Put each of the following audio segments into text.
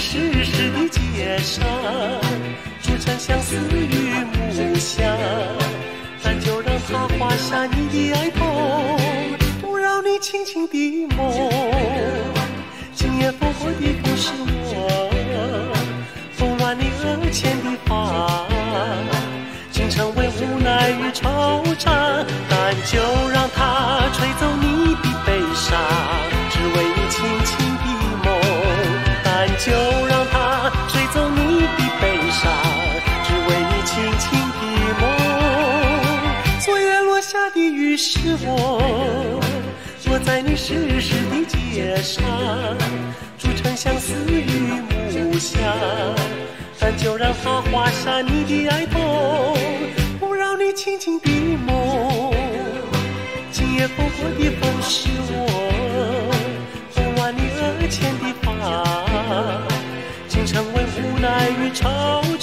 世事的街上，筑成相思与梦想。但就让它画下你的哀痛，不扰你轻轻的梦。今夜烽火的不是我，风乱你额前的发，竟成为无奈与惆怅。但就让它吹走你的悲伤，是我，落在你逝世的街上，筑成相思与梦想。但就让它画下你的哀痛，不扰你轻轻的梦。今夜烽火的风是我，风乱你额前的发，竟成为无奈与惆怅。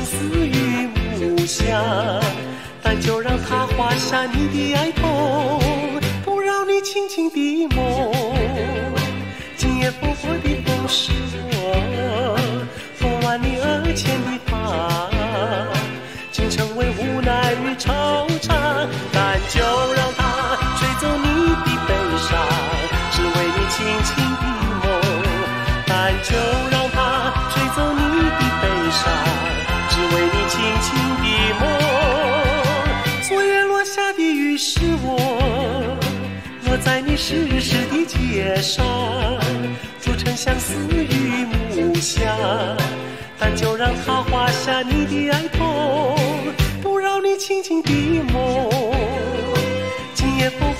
相思与梦想。但就让它画下你的哀痛，不让你轻轻的梦。今夜风过的风是我知识的街上，组成相思与梦想。但就让它画下你的哀痛，不扰你清静的梦。今夜风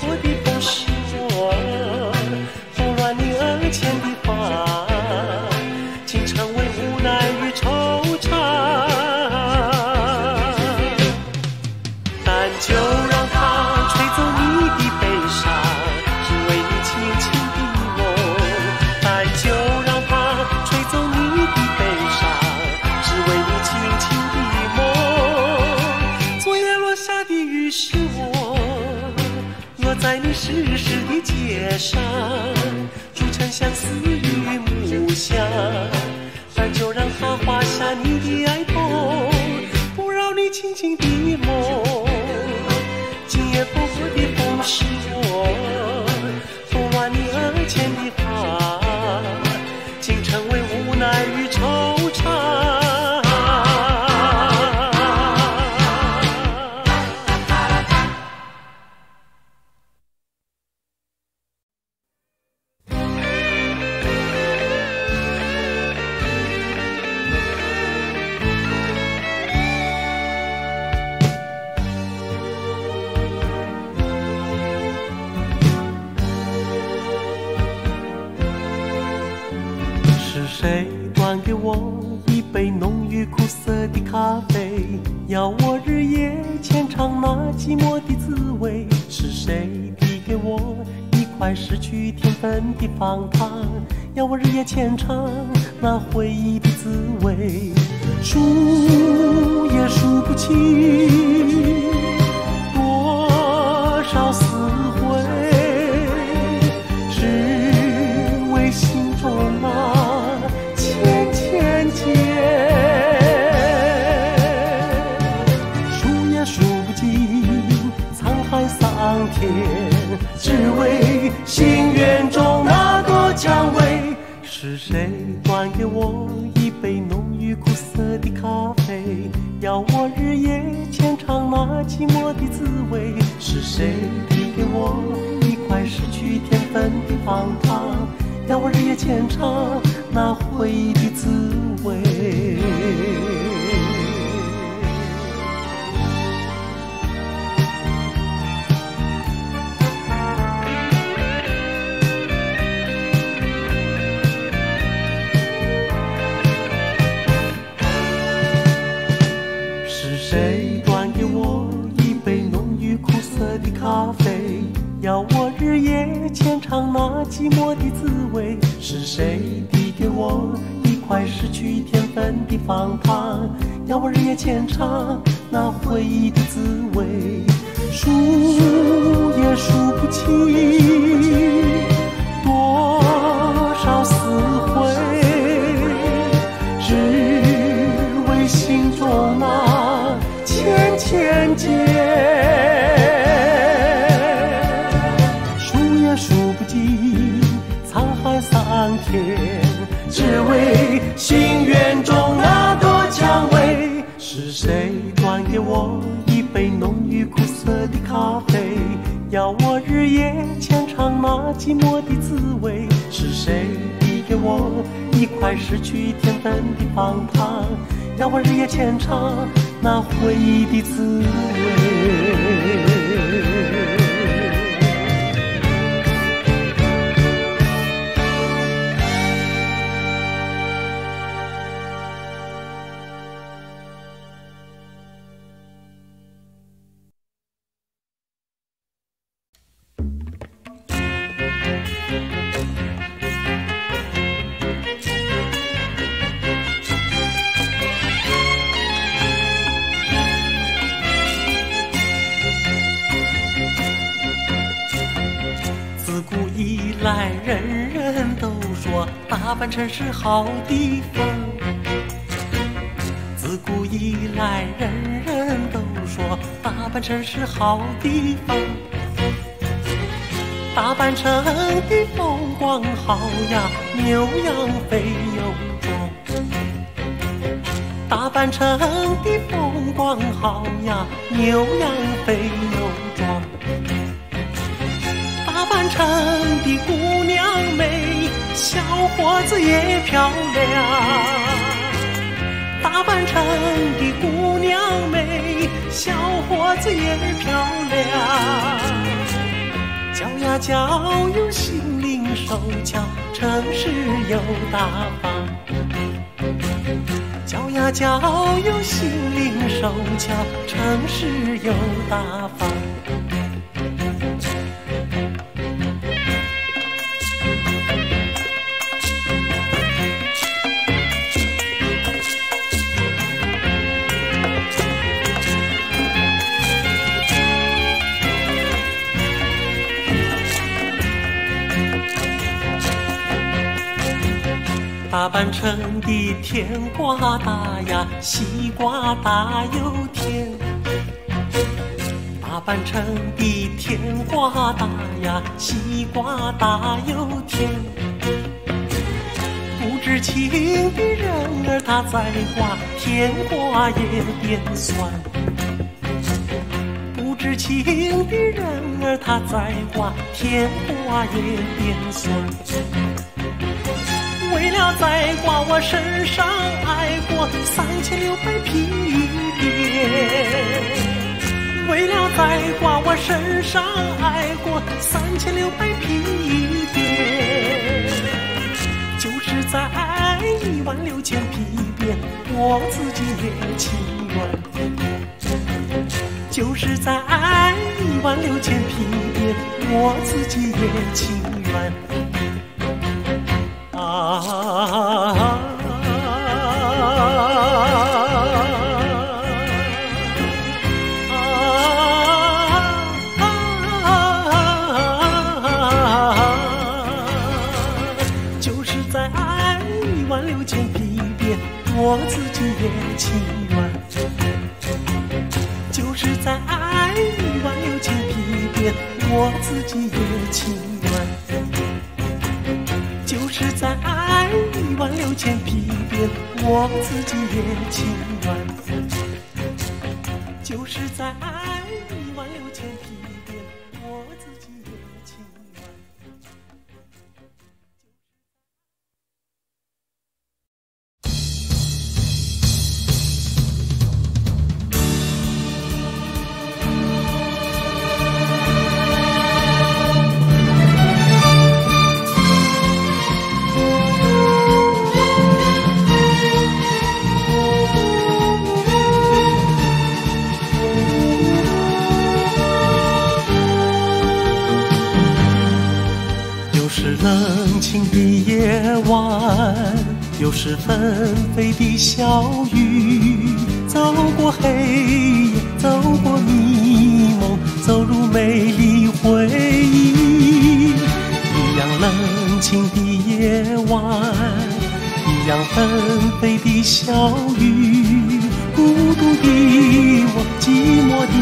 的爱痛，不让你轻轻的梦。寂寞的滋味？是谁递给我一块失去天分的方糖？要我日夜浅尝那回忆的滋味？数也数不清多少思心愿中那朵蔷薇。是谁端给我一杯浓郁苦涩的咖啡？要我日夜浅尝那寂寞的滋味？是谁递给我一块失去天分的方糖？要我日夜浅尝那回忆的滋味？要我日夜浅尝那寂寞的滋味？是谁递给我一块失去天分的方糖，要我日夜浅尝那回忆的滋味？数也数不清多少思悔，只为心中那千千结。我一杯浓郁苦涩的咖啡，要我日夜浅尝那寂寞的滋味？是谁递给我一块失去天分的方糖，要我日夜浅尝那回忆的滋味？大阪城是好地方。自古以来，人人都说大阪城是好地方。大阪城的风光好呀，牛羊肥又壮。大阪城的风光好呀，牛羊肥又壮。大阪城的姑娘美，小伙子也漂亮。大阪城的姑娘美，小伙子也漂亮。叫呀叫，有心灵手巧，诚实又大方。叫呀叫，有心灵手巧，诚实又大方。大阪城的甜瓜大呀，西瓜大又甜。大阪城的甜瓜大呀，西瓜大又甜。不知情的人儿他在瓜，甜瓜也变酸。不知情的人儿他在瓜，甜瓜也变酸。在瓜我身上挨过三千六百皮鞭，为了在挂我身上挨过三千六百皮鞭，就是在一万六千皮鞭，我自己也情愿。就是在一万六千皮鞭，我自己也情愿。啊！就是在爱一万六千遍，我自己也情我自己也情愿。就是在一万六千飞的小雨，走过黑夜，走过迷蒙，走入美丽回忆。一样冷清的夜晚，一样纷飞的小雨，孤独的我，寂寞的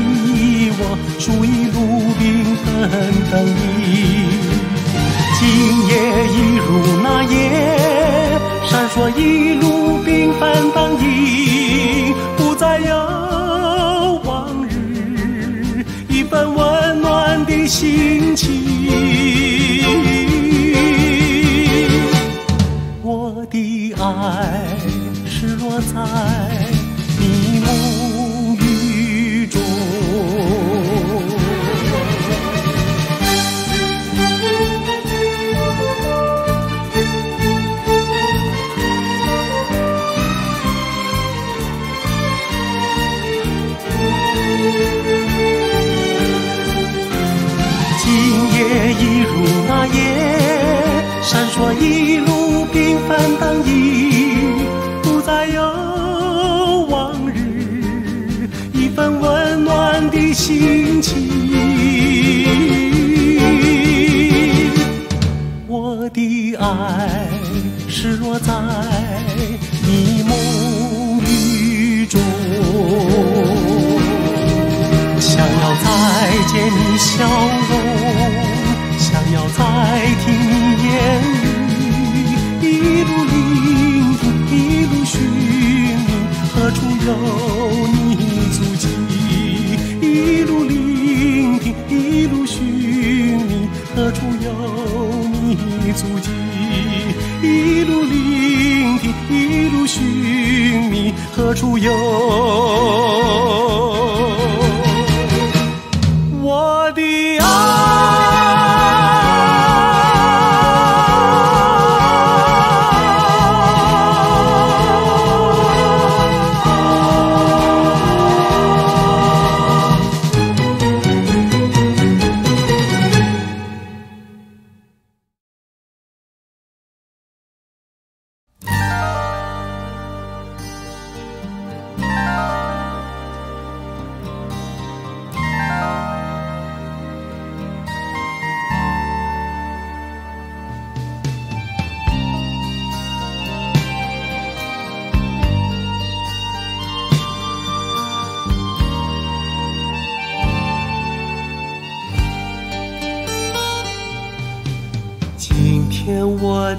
我，数一路兵等等你。今夜一如那夜，闪烁一路缤纷荡影，不再有往日一份温暖的心情。我的爱失落在路兵分当已，不再有往日一份温暖的心情。我的爱是落在迷蒙雨中。想要再见你笑容，想要再听有你足迹？一路聆听，一路寻觅，何处有你足迹？一路聆听，一路寻觅，何处有？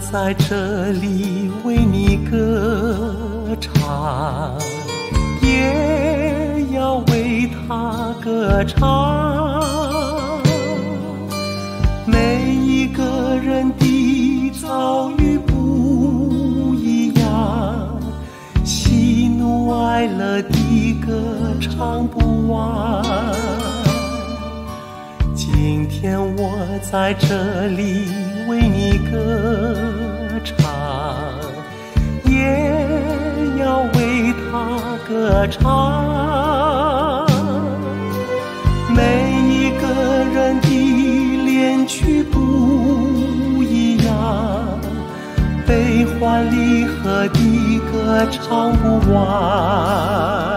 在这里为你歌唱，也要为他歌唱。每一个人的遭遇不一样，喜怒哀乐的歌唱不完。今天我在这里为你歌唱，也要为他歌唱。每一个人的恋曲不一样，悲欢离合的歌唱不完。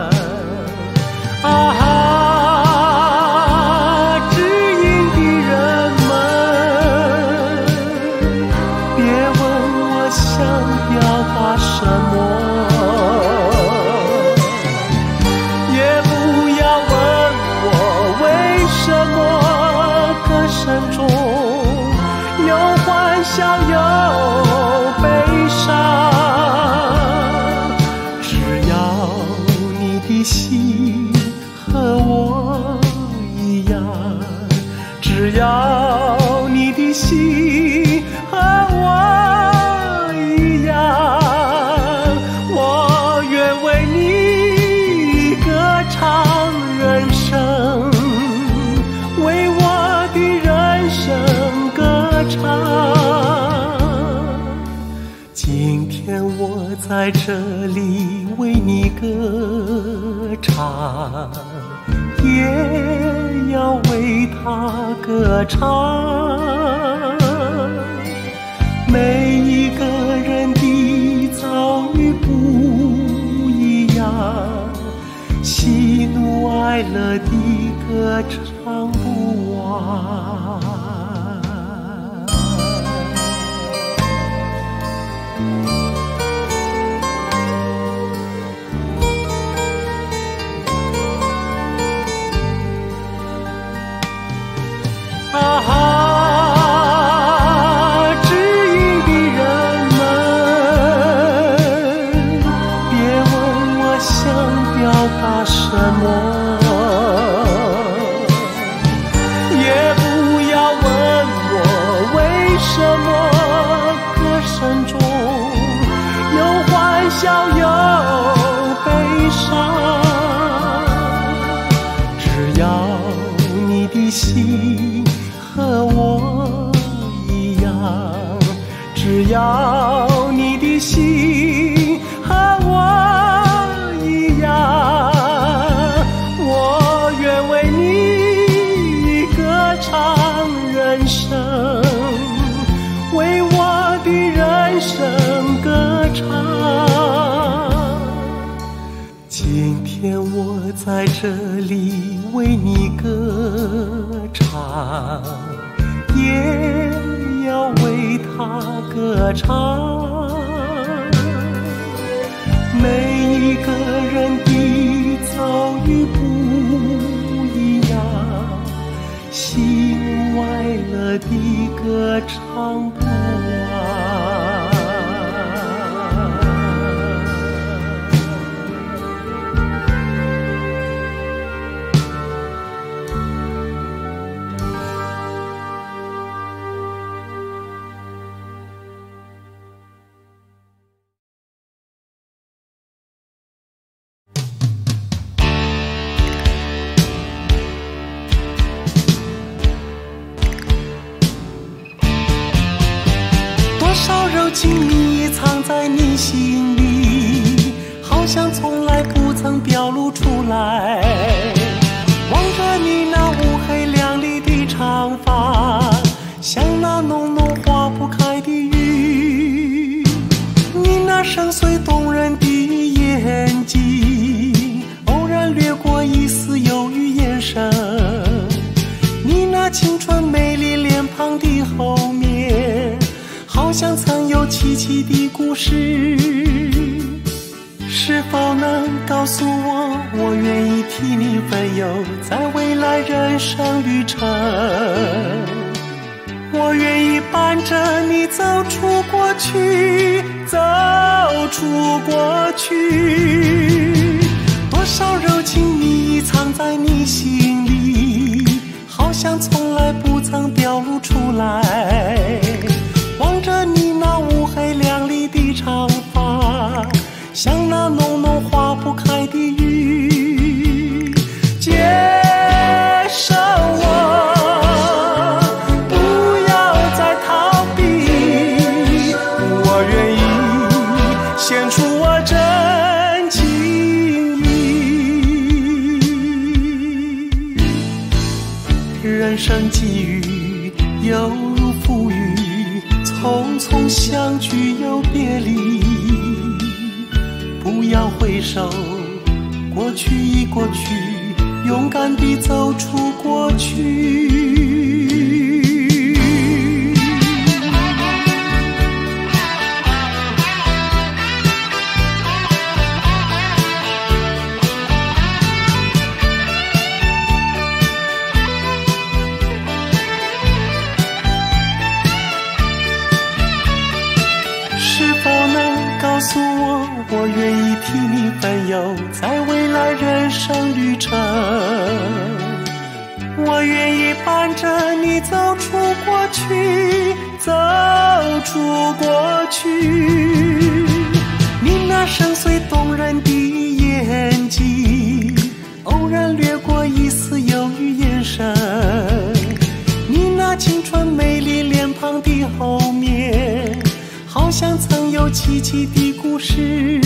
歌唱每一个人的遭遇不一样，喜怒哀乐的歌唱。歌唱。每一个人的遭遇不一样，喜怒哀乐的歌唱是否能告诉我，我愿意替你分忧在未来人生旅程？我愿意伴着你走出过去，走出过去。多少柔情蜜意藏在你心里，好像从来不曾表露出来。像那浓浓化不开去已过去，勇敢地走出过去。诉过去。你那深邃动人的眼睛，偶然掠过一丝忧郁眼神。你那青春美丽脸庞的后面，好像曾有凄凄的故事。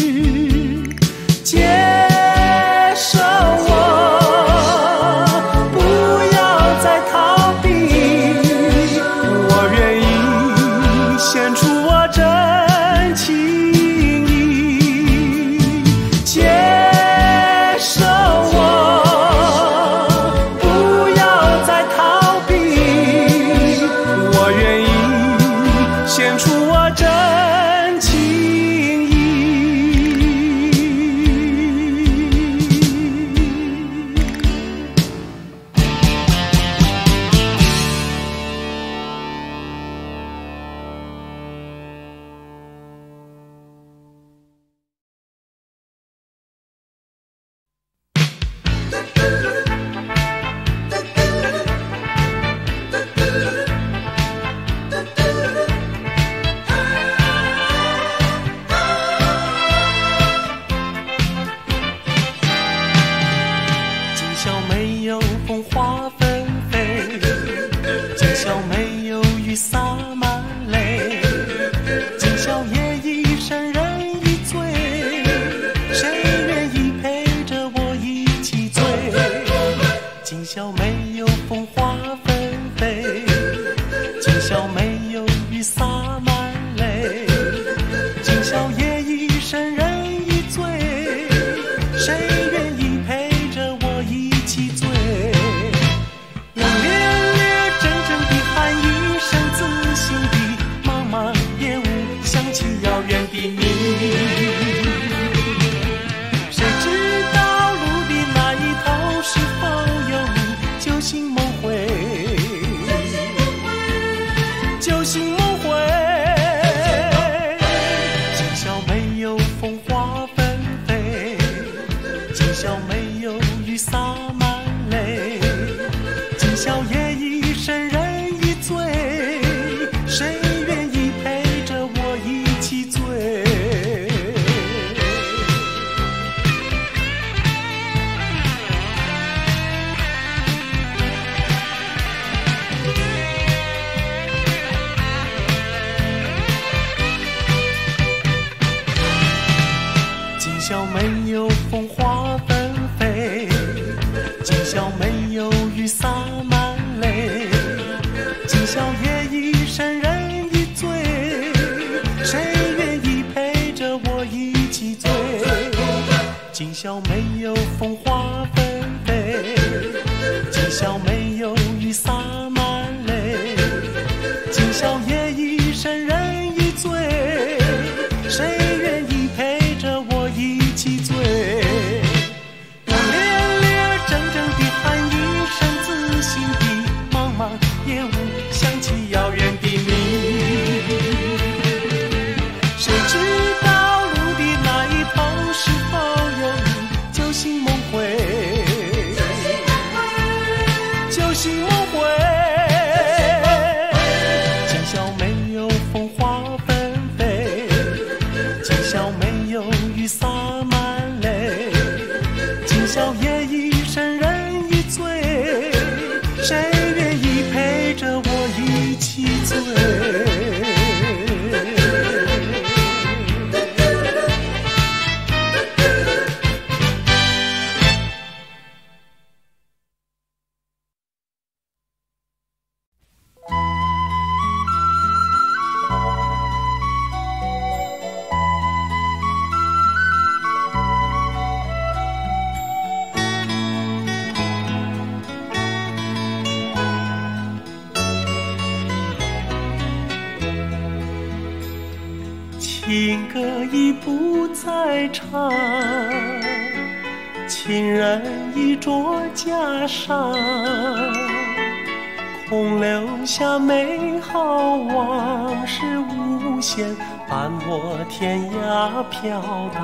好往事无限，伴我天涯飘荡。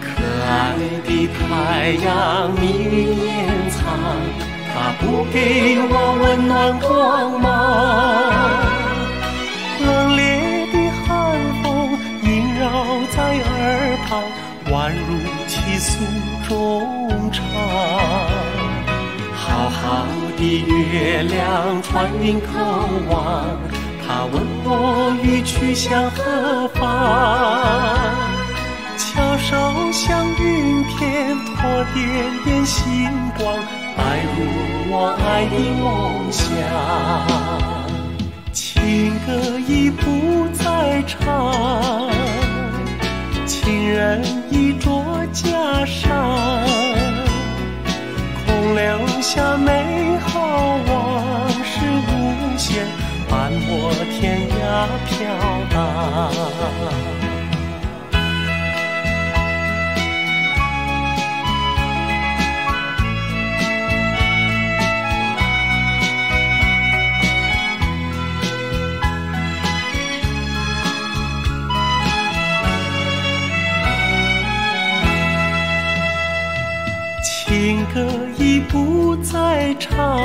可爱的太阳，你隐藏，它不给我温暖光芒。冷冽的寒风萦绕在耳旁，宛如泣诉衷肠。好的月亮穿云眺望，他问我欲去向何方？翘首向云天，托点点星光，带入我爱的梦乡。情歌已不再唱，情人已着袈裟。下美好往事无限伴我天涯飘荡。不再唱，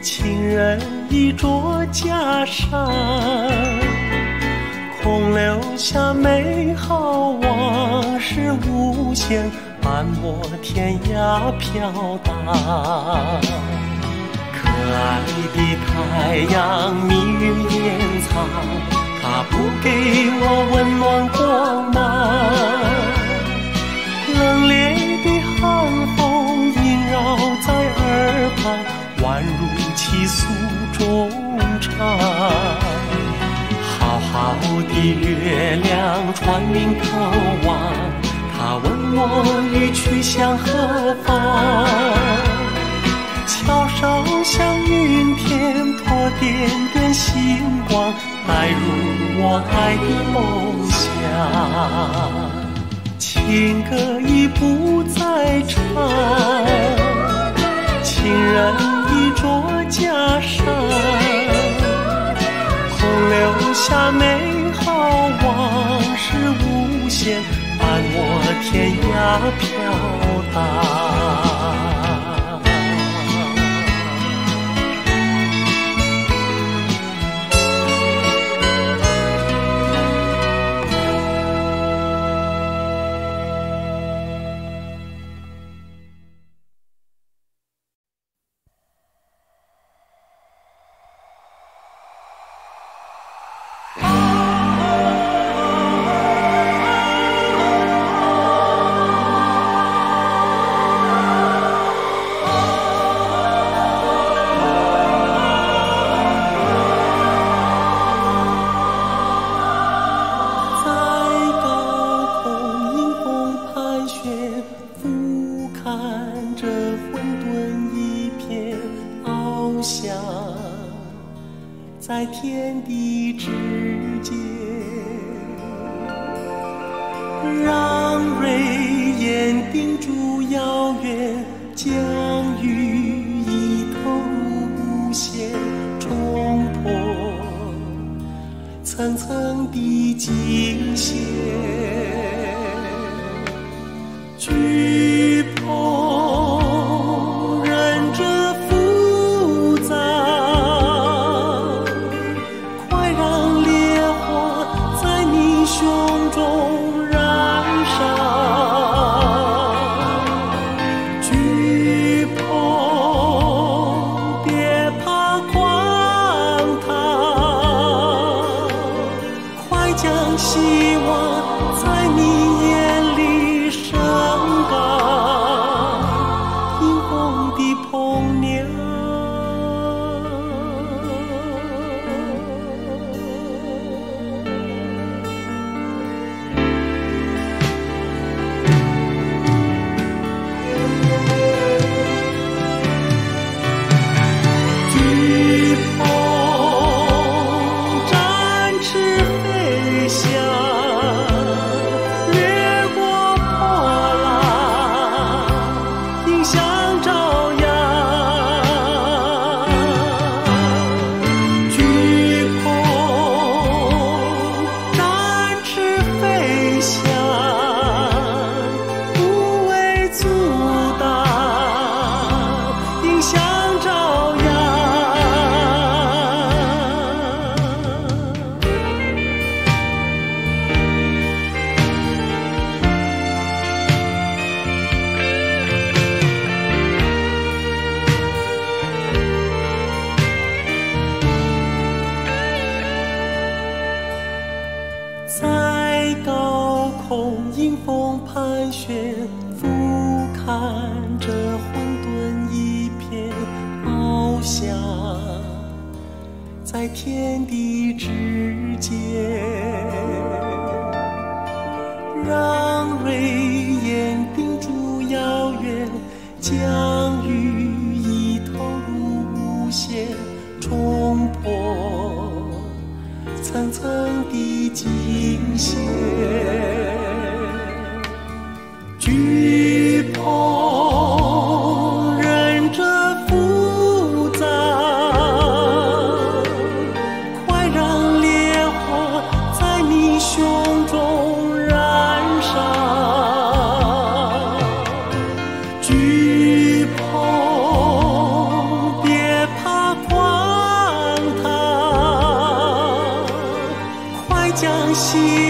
情人已着袈裟，空留下美好往事无限，伴我天涯飘荡。可爱的太阳，蜜语掩藏，它不给我温暖光芒。冷冽的寒风萦绕在耳旁，宛如泣诉衷肠。好好的月亮传明透望，它问我欲去向何方。桥上像云天，托点点星光，带入我爱的梦乡。情歌已不再唱，情人已着袈裟，空留下美好往事无限，伴我天涯飘荡。心。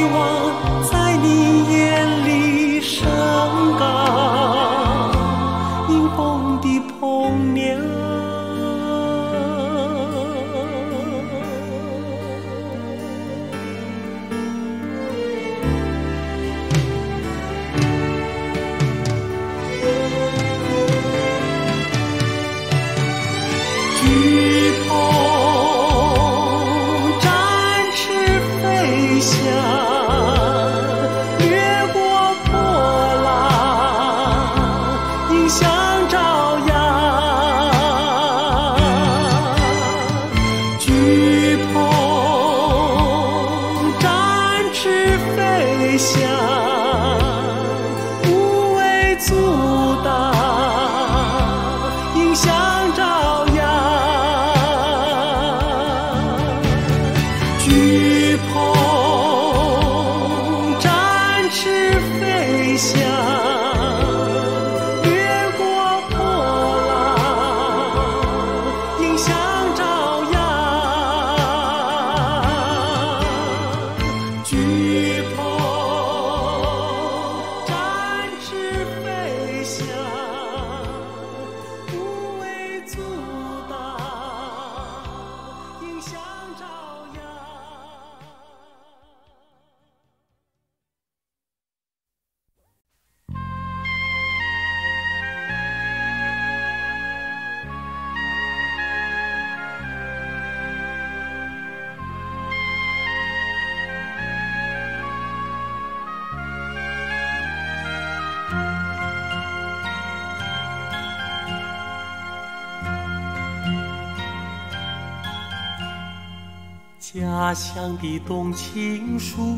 家乡的冬青树，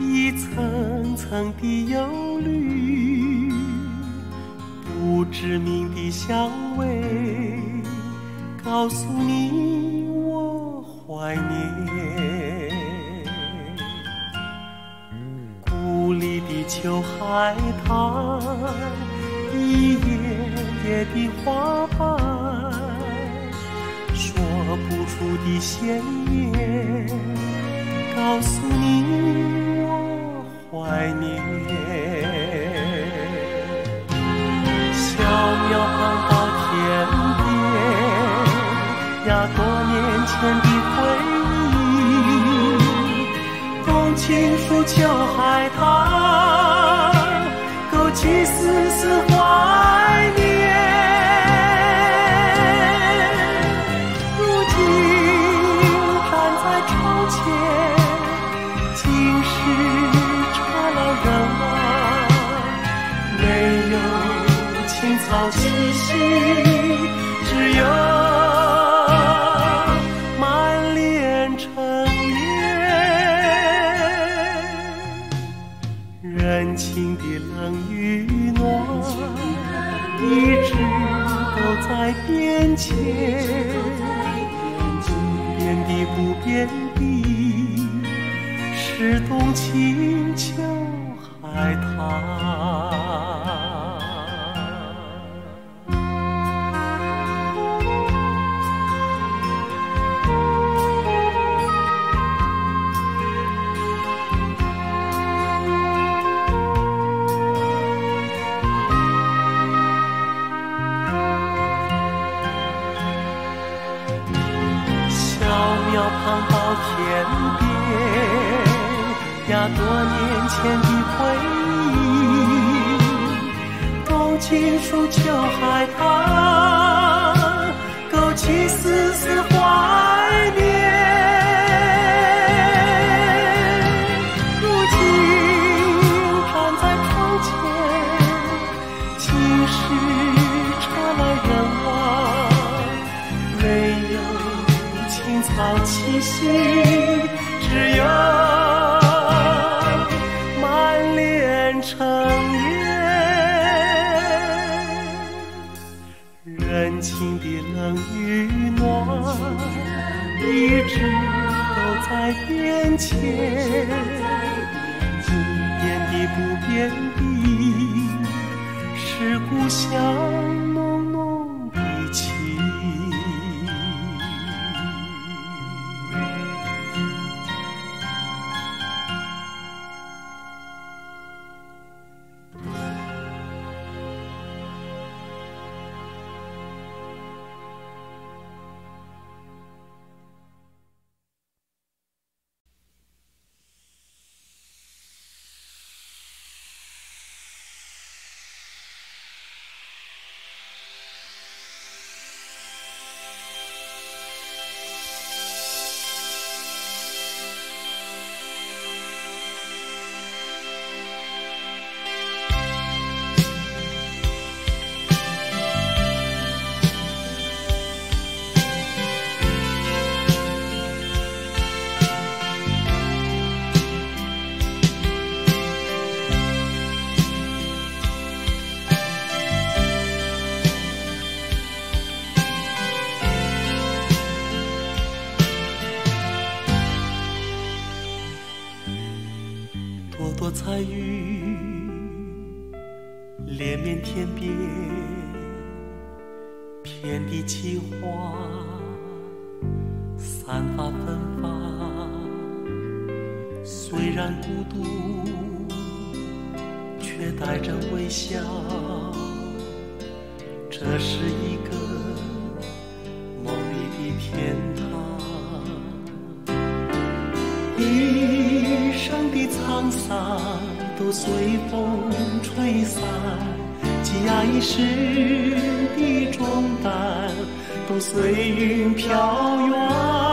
一层层的忧虑，不知名的香味，告诉你我怀念。故里的秋海棠，一叶叶的花瓣。鲜艳，告诉你我怀念。小鸟飞到天边呀，多年前的回忆，冬青树秋海虽然孤独却带着微笑这是一个梦里的天堂一生的沧桑都随风吹散积压一世的重担都随云飘远。